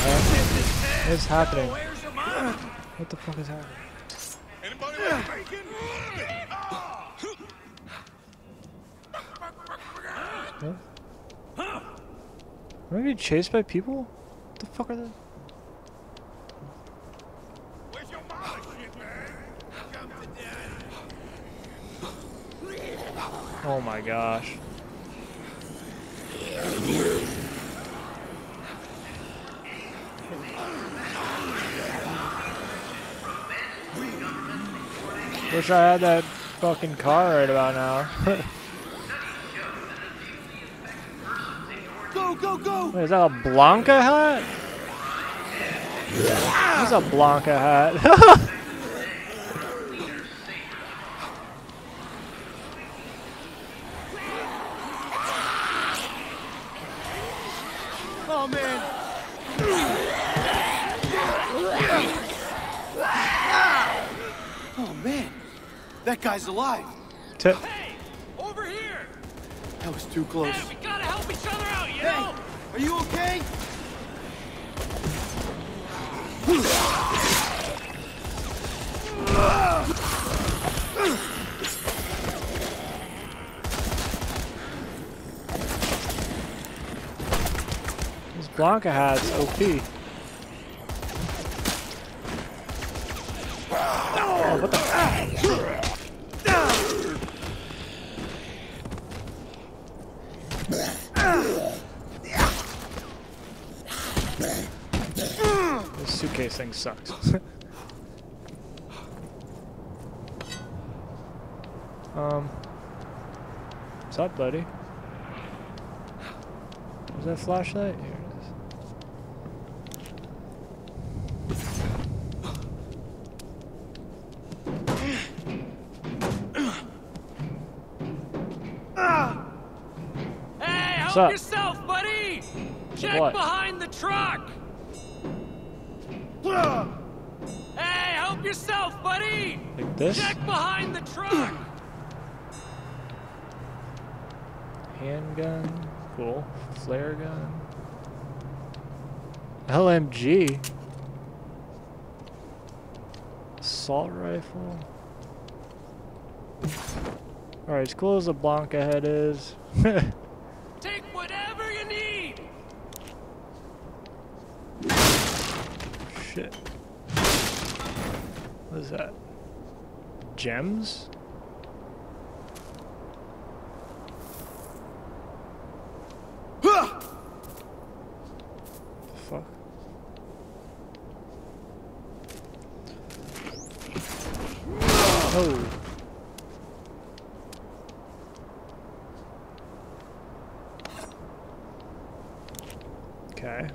heck? What's happening? What the fuck is happening? Anybody want bacon? What? Am I being chased by people? What the fuck are they? Where's your? Come to daddy. Oh my gosh. Wish I had that fucking car right about now. Go, go, go! Wait, is that a Blanca hat? That's a Blanca hat. Oh man! Oh man! That guy's alive! T- Hey, over here! That was too close. Hey, we gotta help each other out, you Hey! know? Are you okay? this Blanca hat's OP. Oh, what the? This suitcase thing sucks. um, what's up, buddy? Was that flashlight? Here it is. Hey, help yourself, buddy! Check what? behind the truck! Hey, help yourself, buddy! Like this? Check behind the truck! Handgun. Cool. Flare gun. LMG. Assault rifle. Alright, as cool as the Blanca head is. Take whatever you need! Shit. What is that? Gems? The fuck? Oh. Okay.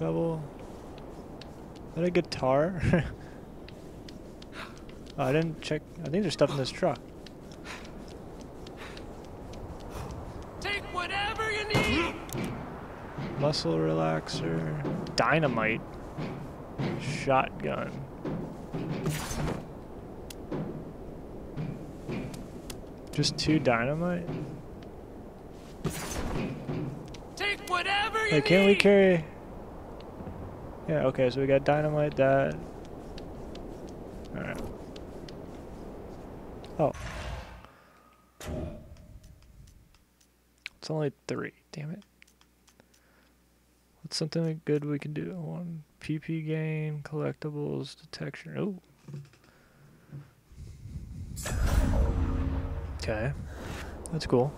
Shovel. Is that a guitar? oh, I didn't check. I think there's stuff in this truck. Take whatever you need! Muscle relaxer. Dynamite. Shotgun. Just two dynamite? Take whatever you Hey, can't we carry... Yeah, okay, so we got dynamite, that... Alright. Oh. It's only three, damn it. What's something good we can do? One PP game, collectibles, detection. Oh. Okay. That's cool.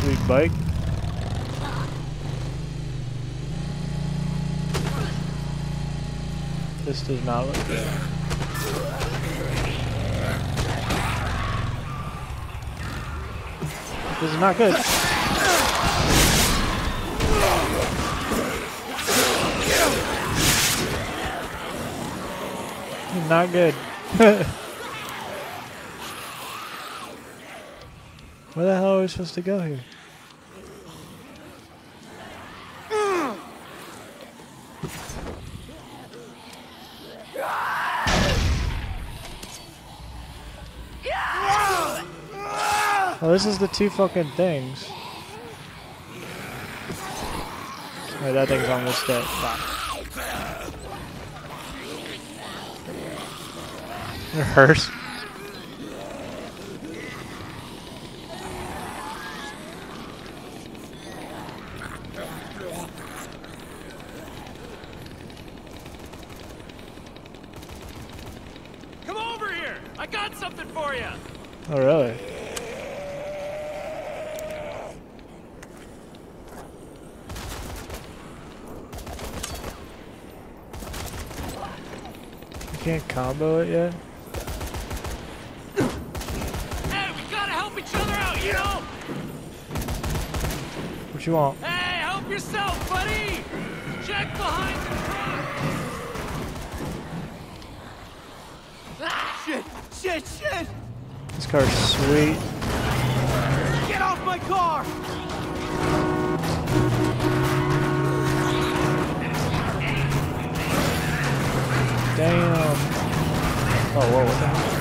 Sweet bike. This does not look good. This is not good. Not good. Where the hell are we supposed to go here? Oh, this is the two fucking things. Wait, that thing's almost dead. Wow. It hurts. Come over here! I got something for you! Oh, really? Can't combo it yet? Hey, we gotta help each other out, you know? What you want? Hey, help yourself, buddy! Check behind the truck! Ah! Shit! Shit! Shit! This car's sweet. Get off my car! Damn. Oh, whoa, what the hell?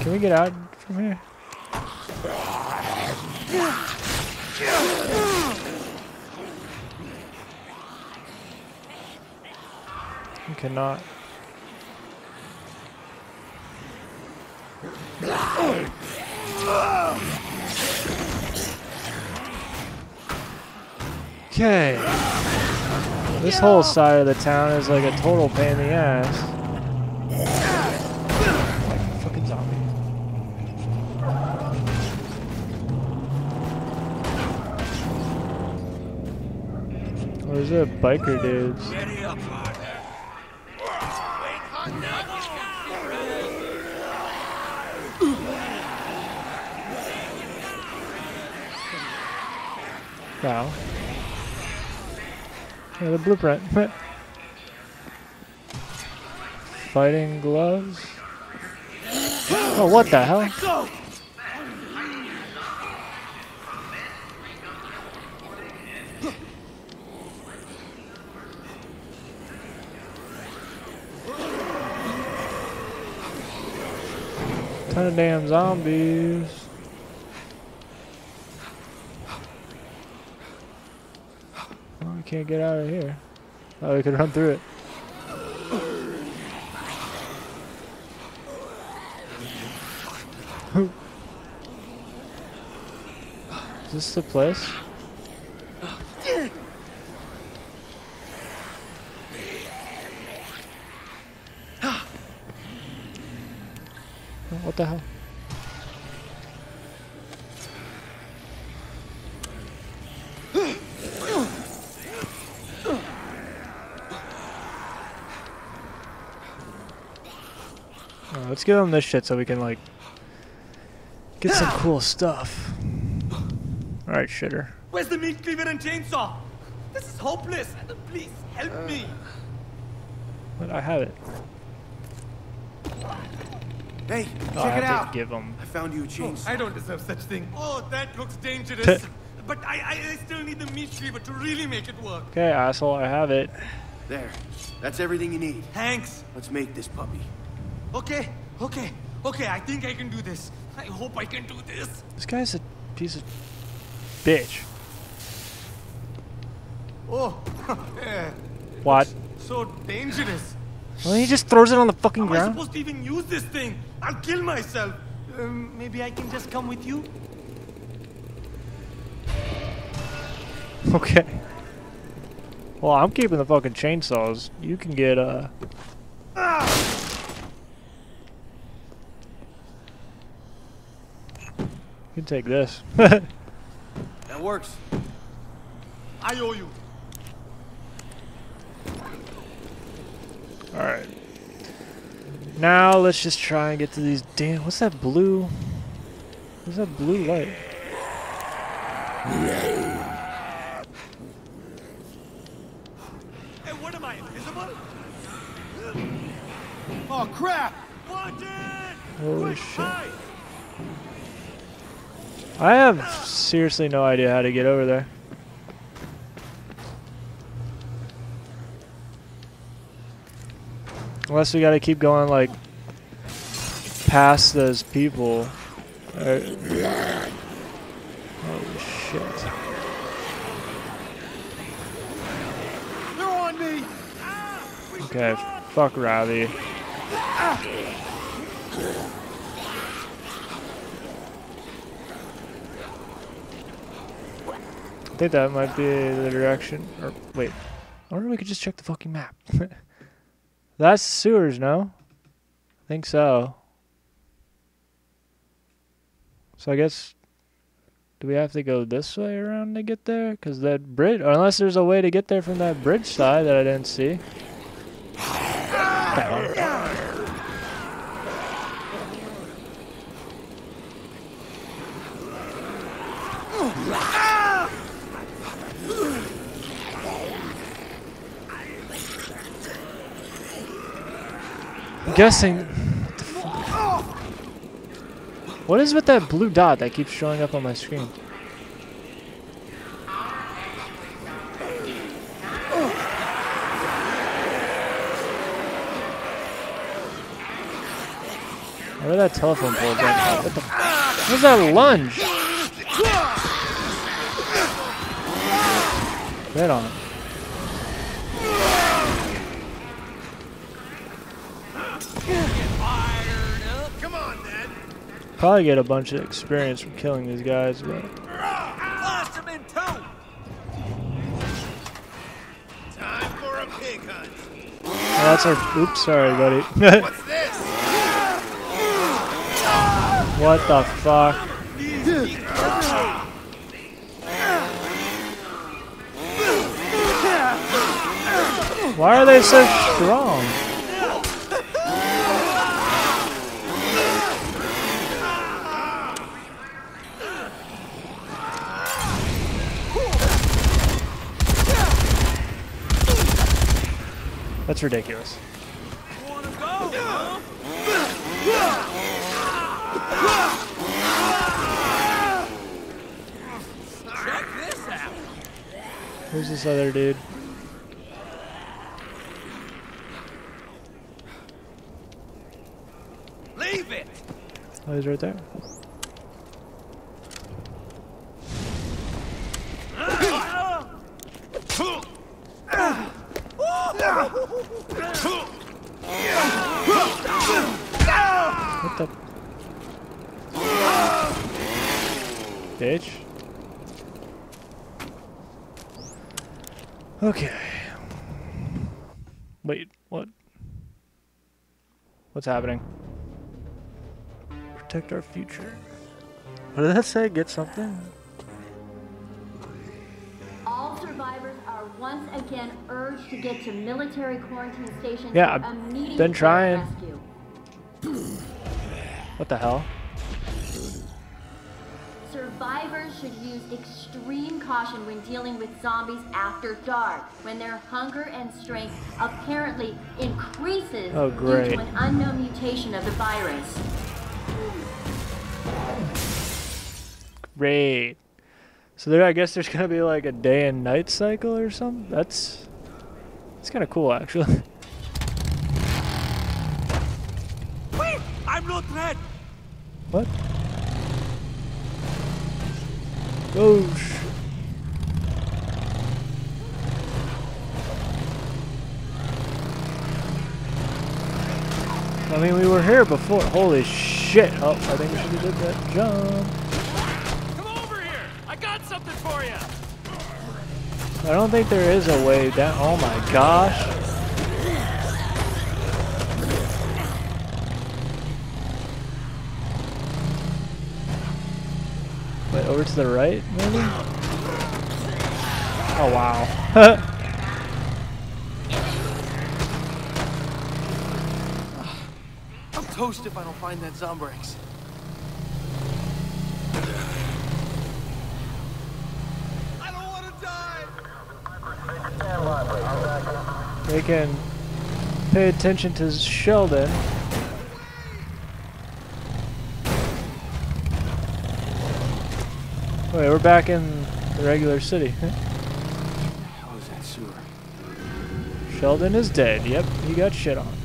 Can we get out from here? We cannot. Okay. This whole side of the town is like a total pain in the ass. Like fucking zombie. Is it biker dudes? Wow. Yeah, the blueprint. Fighting gloves. Oh, what the hell? Ton of damn zombies. Oh, we can't get out of here. Oh, we could run through it. Is this the place? What the hell? Let's give them this shit so we can like get some cool stuff. All right, shitter. Where's the meat cleaver and chainsaw? This is hopeless. Please help me. But I have it. Hey, Oh, I check have it to out! give them. I found you a oh, chainsaw. I don't deserve such thing. Oh, that looks dangerous. but I, I, I still need the meat cleaver to really make it work. Okay, asshole, I have it. There. That's everything you need. Thanks. Let's make this puppy. Okay, okay, okay. I think I can do this. I hope I can do this. This guy's a piece of bitch. Oh, yeah. What? So dangerous. Well, he just throws it on the fucking am ground. supposed to even use this thing? I'll kill myself. Um, maybe I can just come with you? Okay. Well, I'm keeping the fucking chainsaws. You can get uh. You can take this. That works. I owe you. All right. Now let's just try and get to these damn. What's that blue? What's that blue light? Hey, what am I, invisible? Oh, crap! Wanted! Holy Quick, shit. fight! I have seriously no idea how to get over there. Unless we gotta keep going like past those people. Uh, Holy shit. They're on me! Okay, fuck Ravi. I think that might be the direction. Or wait, I wonder if we could just check the fucking map. That's sewers, no? I think so. So I guess do we have to go this way around to get there? Cause that bridge, or unless there's a way to get there from that bridge side that I didn't see. I'm guessing. What is with that blue dot that keeps showing up on my screen? Where that telephone pole go? What the? What's that lunge? Right on. Come Probably get a bunch of experience from killing these guys, but Blast him in two! Time for a pig hunt. Oh, that's our. Oops, sorry, buddy. What's this? what the fuck? Why are they so strong? That's ridiculous. Wanna go, huh? Check this out! Who's this other dude? Leave it! Oh, he's right there. What the? Bitch. Okay. Wait, what? What's happening? Protect our future. What did that say? Get something? Once again urged to get to military quarantine stations Yeah, I've been trying. What the hell? Survivors should use extreme caution when dealing with zombies after dark, when their hunger and strength apparently increases Oh, due to an unknown mutation of the virus. Great. So there, I guess there's gonna be like a day and night cycle or something. That's it's kind of cool, actually. Wait! I'm not red! what? Oh sh! I mean, we were here before. Holy shit! Oh, I think we should have did that jump. I don't think there is a way down. Oh my gosh. Wait, over to the right, maybe? Oh wow. I'm toast if I don't find that Zombrex. They can pay attention to Sheldon. Wait, we're back in the regular city. Sheldon is dead. Yep, he got shit on.